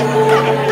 Yeah.